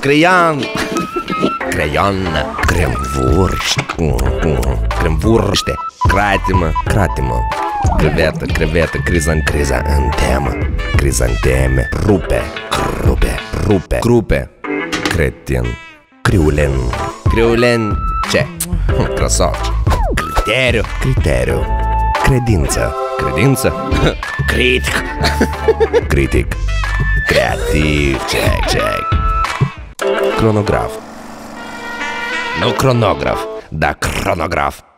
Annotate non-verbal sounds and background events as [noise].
Creian Creion Cremvurș Cremvurște. Cratimă Cratimă Crevetă, crevetă, crizan, criza în temă. Crizanteme Rupe, rupe, rupe. Crupe. Cretin. Criulen. Criulen Ce? Crăsoci Criteriu. Criteriu. Credință. Credință. [laughs] Critic. [laughs] Critic. Creativ. Check, check kronograf. No kronograf, da kronograf.